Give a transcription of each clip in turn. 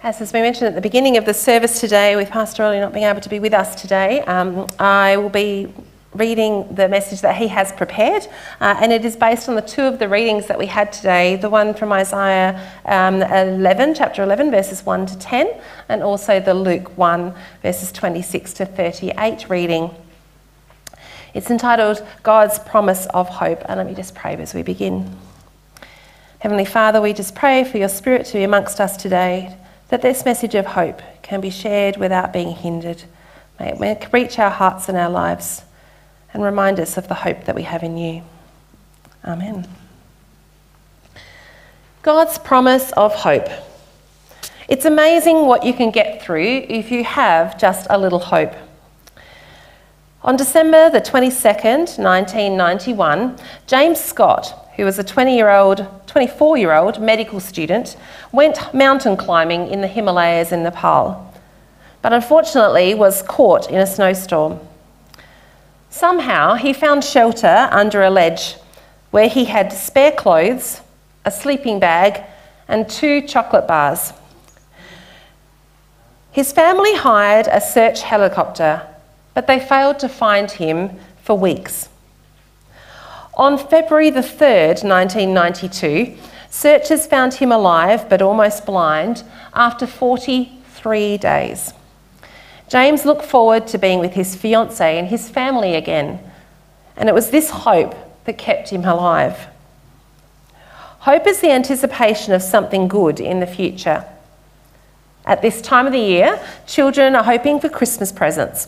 As has been mentioned at the beginning of the service today, with Pastor Rolly not being able to be with us today, um, I will be reading the message that he has prepared, uh, and it is based on the two of the readings that we had today the one from Isaiah um, 11, chapter 11, verses 1 to 10, and also the Luke 1, verses 26 to 38 reading. It's entitled God's Promise of Hope, and let me just pray as we begin. Heavenly Father, we just pray for your Spirit to be amongst us today, that this message of hope can be shared without being hindered. May it reach our hearts and our lives and remind us of the hope that we have in you. Amen. God's promise of hope. It's amazing what you can get through if you have just a little hope. On December the 22nd, 1991, James Scott, who was a 20 year old, 24 year old medical student, went mountain climbing in the Himalayas in Nepal, but unfortunately was caught in a snowstorm. Somehow he found shelter under a ledge where he had spare clothes, a sleeping bag, and two chocolate bars. His family hired a search helicopter, but they failed to find him for weeks. On February the 3rd, 1992, searchers found him alive but almost blind after 43 days. James looked forward to being with his fiancée and his family again, and it was this hope that kept him alive. Hope is the anticipation of something good in the future. At this time of the year, children are hoping for Christmas presents.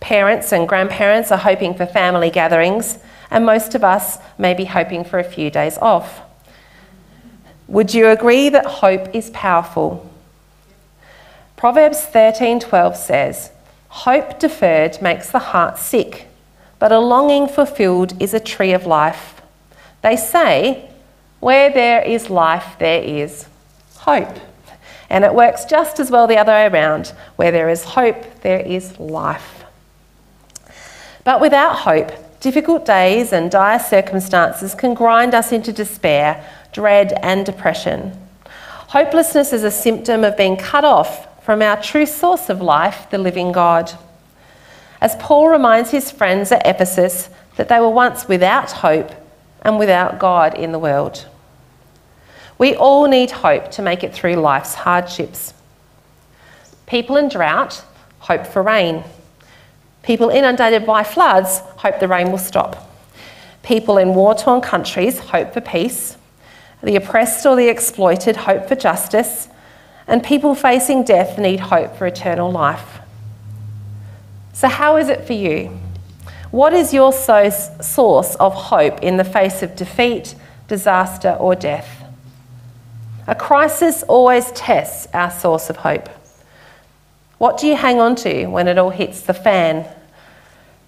Parents and grandparents are hoping for family gatherings, and most of us may be hoping for a few days off. Would you agree that hope is powerful? Proverbs 13:12 says, "Hope deferred makes the heart sick, but a longing fulfilled is a tree of life." They say, "Where there is life, there is hope." And it works just as well the other way around. Where there is hope, there is life. But without hope, difficult days and dire circumstances can grind us into despair, dread, and depression. Hopelessness is a symptom of being cut off from our true source of life, the living God. As Paul reminds his friends at Ephesus that they were once without hope and without God in the world. We all need hope to make it through life's hardships. People in drought hope for rain. People inundated by floods hope the rain will stop. People in war torn countries hope for peace. The oppressed or the exploited hope for justice and people facing death need hope for eternal life. So, how is it for you? What is your source of hope in the face of defeat, disaster, or death? A crisis always tests our source of hope. What do you hang on to when it all hits the fan?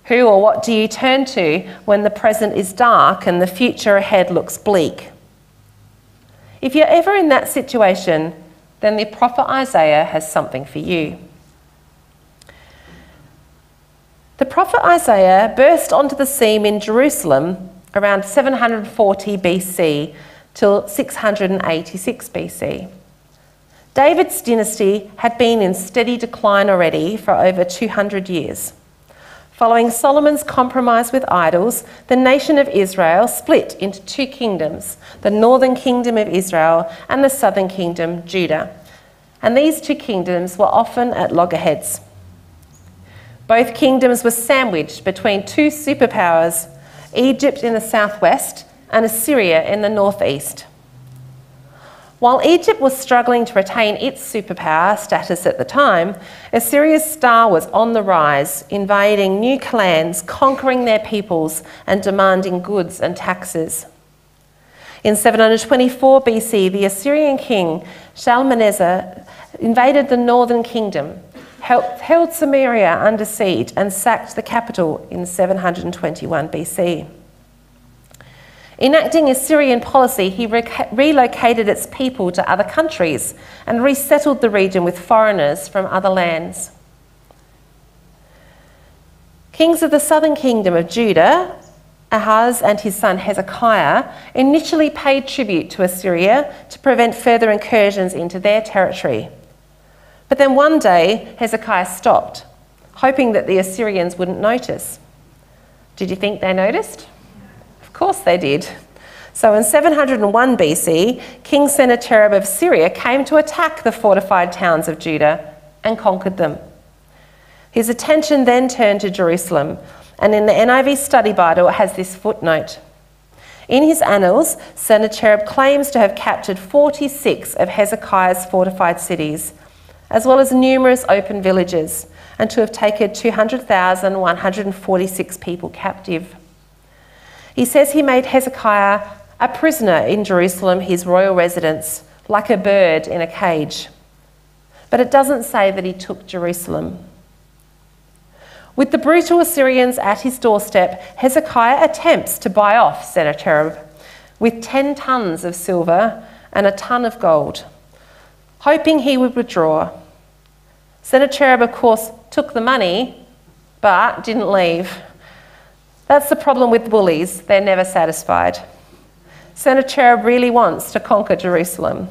Who or what do you turn to when the present is dark and the future ahead looks bleak? If you're ever in that situation, then the prophet Isaiah has something for you. The prophet Isaiah burst onto the scene in Jerusalem around 740 BC till 686 BC. David's dynasty had been in steady decline already for over 200 years. Following Solomon's compromise with idols, the nation of Israel split into two kingdoms the northern kingdom of Israel and the southern kingdom, Judah. And these two kingdoms were often at loggerheads. Both kingdoms were sandwiched between two superpowers Egypt in the southwest and Assyria in the northeast. While Egypt was struggling to retain its superpower status at the time, Assyria's star was on the rise, invading new clans, conquering their peoples, and demanding goods and taxes. In 724 BC, the Assyrian king Shalmaneser invaded the northern kingdom, held Samaria under siege, and sacked the capital in 721 BC. Enacting Assyrian policy, he re- relocated its people to other countries and resettled the region with foreigners from other lands. Kings of the southern kingdom of Judah, Ahaz and his son Hezekiah, initially paid tribute to Assyria to prevent further incursions into their territory. But then one day, Hezekiah stopped, hoping that the Assyrians wouldn't notice. Did you think they noticed? Course they did. So in 701 BC, King Sennacherib of Assyria came to attack the fortified towns of Judah and conquered them. His attention then turned to Jerusalem, and in the NIV Study Bible it has this footnote. In his annals, Sennacherib claims to have captured 46 of Hezekiah's fortified cities, as well as numerous open villages, and to have taken 200,146 people captive. He says he made Hezekiah a prisoner in Jerusalem, his royal residence, like a bird in a cage. But it doesn't say that he took Jerusalem. With the brutal Assyrians at his doorstep, Hezekiah attempts to buy off Sennacherib with 10 tons of silver and a ton of gold, hoping he would withdraw. Sennacherib, of course, took the money but didn't leave. That's the problem with bullies, they're never satisfied. Sennacherib really wants to conquer Jerusalem.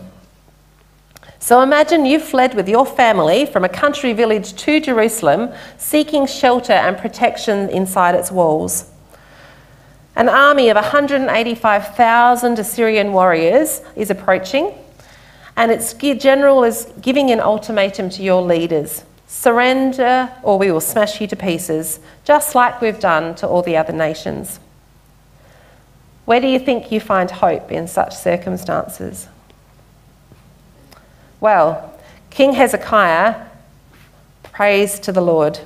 So imagine you fled with your family from a country village to Jerusalem, seeking shelter and protection inside its walls. An army of 185,000 Assyrian warriors is approaching, and its general is giving an ultimatum to your leaders surrender or we will smash you to pieces, just like we've done to all the other nations. Where do you think you find hope in such circumstances? Well, King Hezekiah prays to the Lord.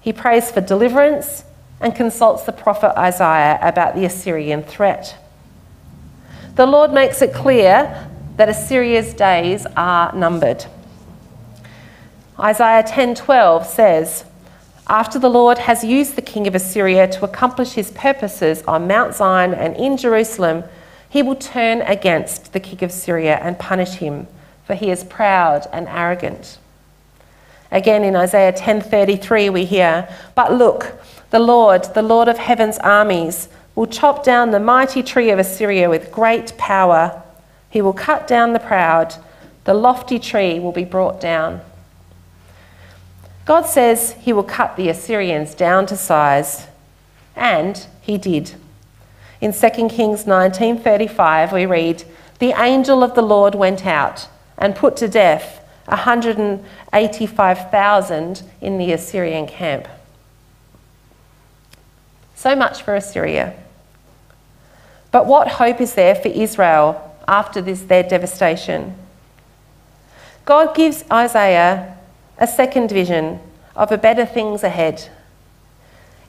He prays for deliverance and consults the prophet Isaiah about the Assyrian threat. The Lord makes it clear that Assyria's days are numbered. Isaiah 10:12 says, "After the Lord has used the king of Assyria to accomplish his purposes on Mount Zion and in Jerusalem, he will turn against the king of Assyria and punish him for he is proud and arrogant. Again in Isaiah 10:33 we hear, "But look, the Lord, the Lord of heaven's armies, will chop down the mighty tree of Assyria with great power. He will cut down the proud, the lofty tree will be brought down." God says he will cut the Assyrians down to size, and he did. In 2 Kings 19:35 we read, "The angel of the Lord went out and put to death 185,000 in the Assyrian camp. So much for Assyria. But what hope is there for Israel after this their devastation? God gives Isaiah a second vision of a better things ahead.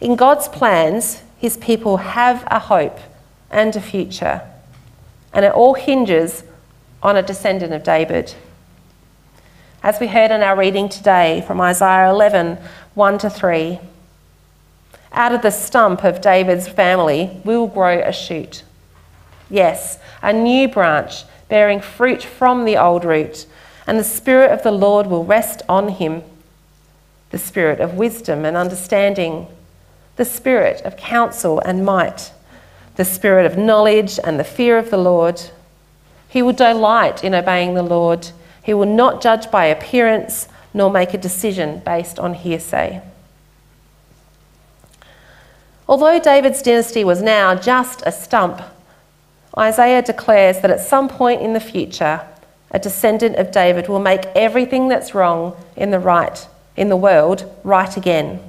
In God's plans, his people have a hope and a future, and it all hinges on a descendant of David. As we heard in our reading today from Isaiah 11 1 to 3, out of the stump of David's family will grow a shoot. Yes, a new branch bearing fruit from the old root, and the Spirit of the Lord will rest on him the Spirit of wisdom and understanding, the Spirit of counsel and might, the Spirit of knowledge and the fear of the Lord he will delight in obeying the Lord. He will not judge by appearance, nor make a decision based on hearsay. Although David's dynasty was now just a stump, Isaiah declares that at some point in the future, a descendant of David will make everything that's wrong in the right in the world right again.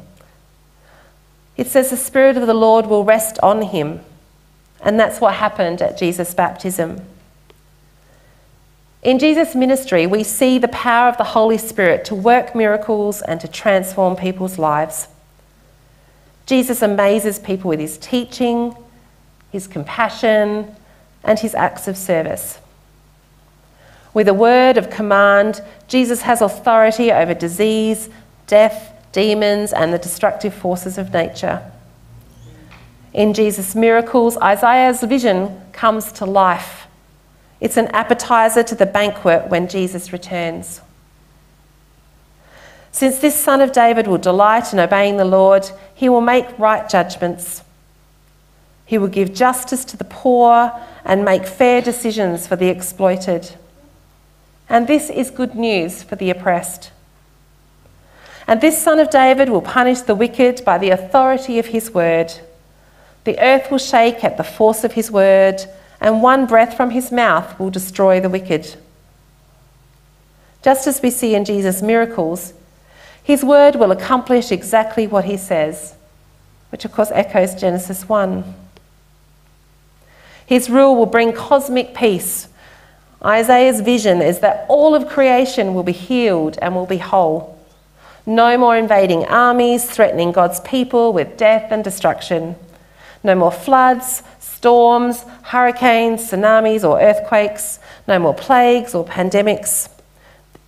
It says the spirit of the Lord will rest on him, and that's what happened at Jesus' baptism. In Jesus' ministry, we see the power of the Holy Spirit to work miracles and to transform people's lives. Jesus amazes people with his teaching, his compassion, and his acts of service. With a word of command, Jesus has authority over disease, death, demons, and the destructive forces of nature. In Jesus' miracles, Isaiah's vision comes to life it's an appetizer to the banquet when Jesus returns. Since this son of David will delight in obeying the Lord, he will make right judgments. He will give justice to the poor and make fair decisions for the exploited. And this is good news for the oppressed. And this son of David will punish the wicked by the authority of his word. The earth will shake at the force of his word, and one breath from his mouth will destroy the wicked. Just as we see in Jesus' miracles, his word will accomplish exactly what he says, which of course echoes Genesis 1. His rule will bring cosmic peace. Isaiah's vision is that all of creation will be healed and will be whole. No more invading armies threatening God's people with death and destruction. No more floods, storms, hurricanes, tsunamis, or earthquakes. No more plagues or pandemics.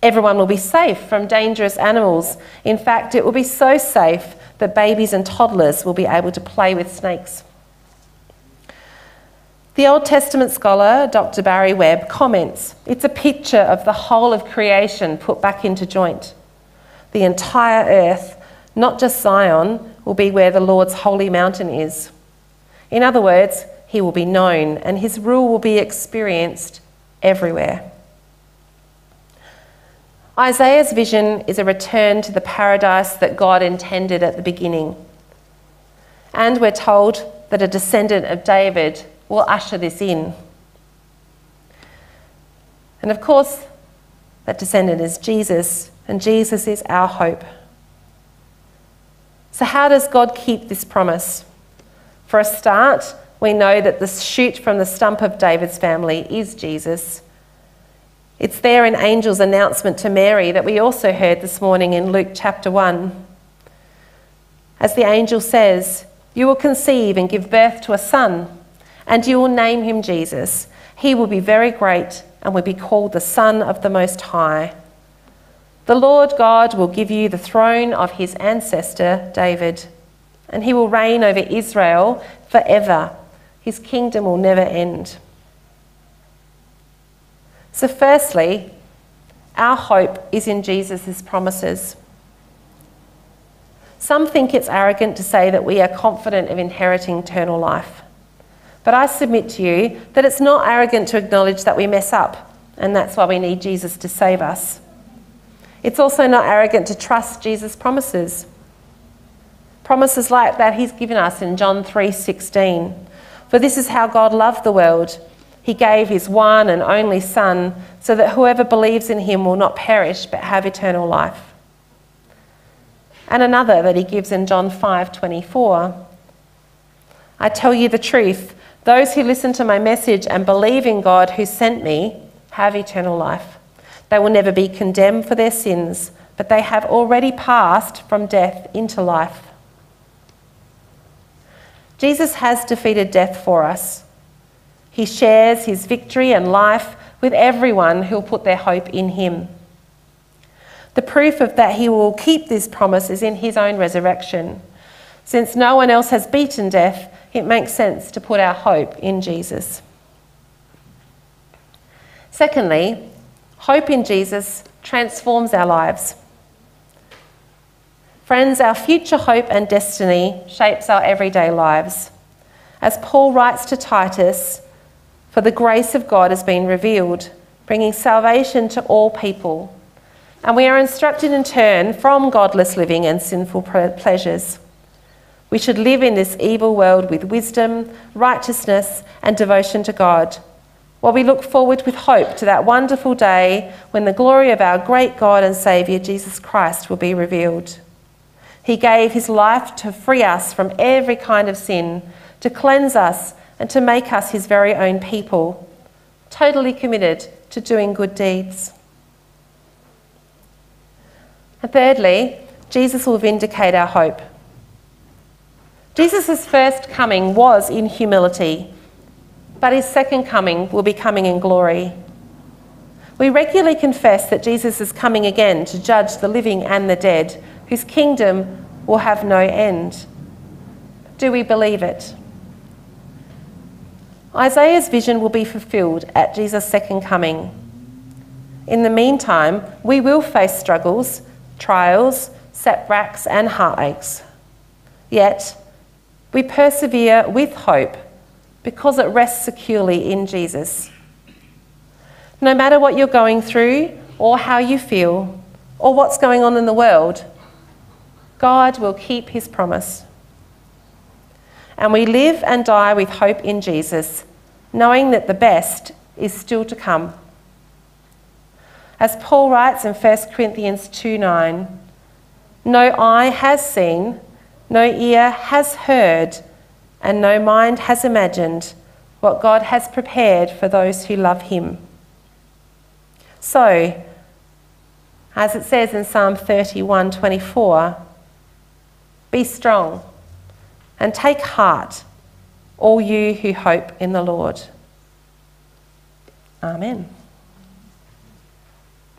Everyone will be safe from dangerous animals. In fact, it will be so safe that babies and toddlers will be able to play with snakes. The Old Testament scholar Dr. Barry Webb comments it's a picture of the whole of creation put back into joint. The entire earth, not just Zion, will be where the Lord's holy mountain is. In other words, he will be known and his rule will be experienced everywhere. Isaiah's vision is a return to the paradise that God intended at the beginning. And we're told that a descendant of David will usher this in. And of course, that descendant is Jesus, and Jesus is our hope. So, how does God keep this promise? For a start, we know that the shoot from the stump of David's family is Jesus. It's there in angel's announcement to Mary that we also heard this morning in Luke chapter 1. As the angel says, You will conceive and give birth to a son, and you will name him Jesus. He will be very great and will be called the Son of the Most High. The Lord God will give you the throne of his ancestor David, and he will reign over Israel forever. His kingdom will never end. So, firstly, our hope is in Jesus' promises. Some think it's arrogant to say that we are confident of inheriting eternal life. But I submit to you that it's not arrogant to acknowledge that we mess up, and that's why we need Jesus to save us. It's also not arrogant to trust Jesus' promises. Promises like that he's given us in John 3:16. For this is how God loved the world he gave his one and only Son so that whoever believes in him will not perish but have eternal life. And another that he gives in John 5:24. I tell you the truth, those who listen to my message and believe in God who sent me have eternal life. They will never be condemned for their sins, but they have already passed from death into life. Jesus has defeated death for us. He shares his victory and life with everyone who will put their hope in him. The proof of that he will keep this promise is in his own resurrection. Since no one else has beaten death, it makes sense to put our hope in Jesus. Secondly, hope in Jesus transforms our lives. Friends, our future hope and destiny shapes our everyday lives. As Paul writes to Titus, for the grace of God has been revealed, bringing salvation to all people. And we are instructed in turn from godless living and sinful pleasures. We should live in this evil world with wisdom, righteousness, and devotion to God, while we look forward with hope to that wonderful day when the glory of our great God and Saviour Jesus Christ will be revealed. He gave his life to free us from every kind of sin, to cleanse us and to make us his very own people, totally committed to doing good deeds. And thirdly, Jesus will vindicate our hope. Jesus' first coming was in humility, but his second coming will be coming in glory. We regularly confess that Jesus is coming again to judge the living and the dead, whose kingdom will have no end. Do we believe it? Isaiah's vision will be fulfilled at Jesus' second coming. In the meantime, we will face struggles, trials, setbacks, and heartaches. Yet, we persevere with hope because it rests securely in Jesus. No matter what you're going through, or how you feel, or what's going on in the world, God will keep his promise. And we live and die with hope in Jesus, knowing that the best is still to come. As Paul writes in 1 Corinthians 2 9, no eye has seen, no ear has heard, and no mind has imagined what God has prepared for those who love him. So, as it says in Psalm 31 24, be strong and take heart, all you who hope in the Lord. Amen.